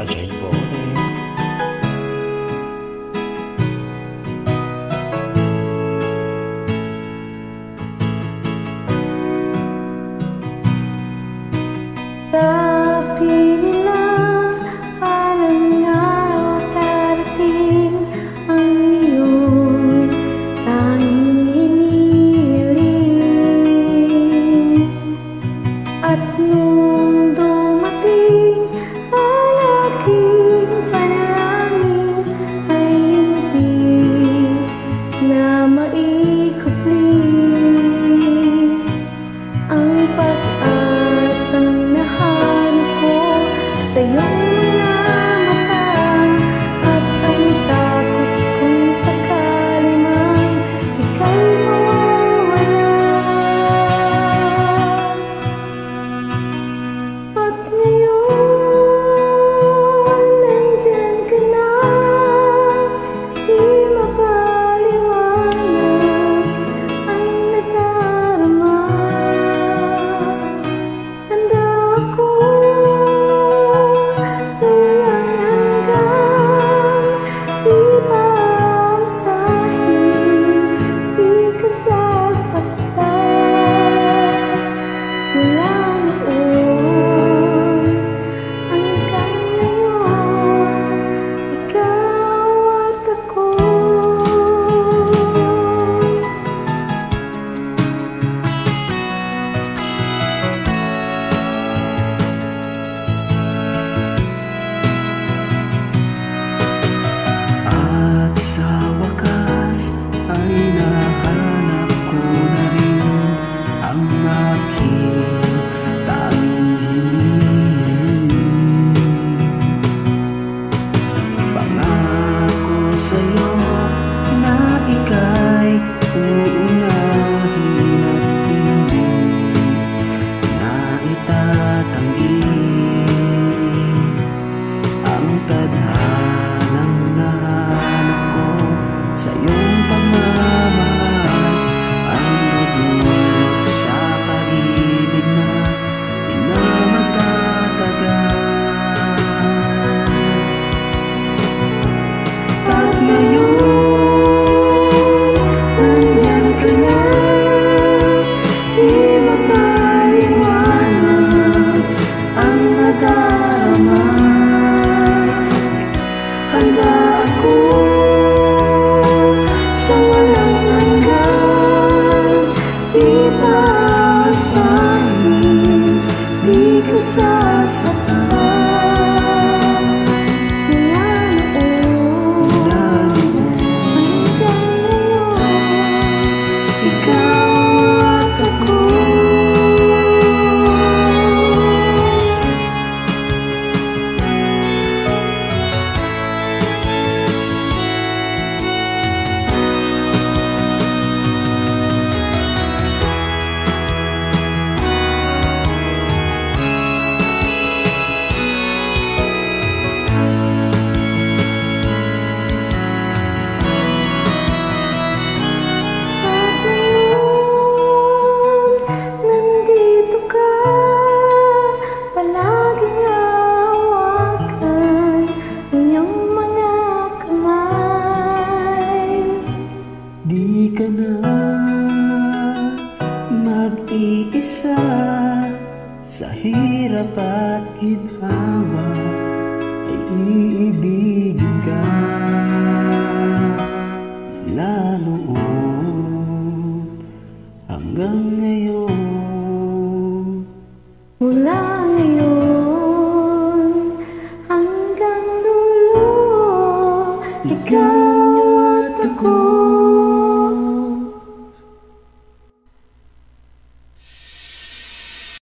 不情過。嗯 sa'yo na ika'y uunahin at hindi na itatanggi ang tadhanang nahanap ko sa'yo. Oh. isa sa hirap at ginhawa ay iibigin ka. Mula noon hanggang ngayon. Mula ngayon hanggang dulo ikaw at ako.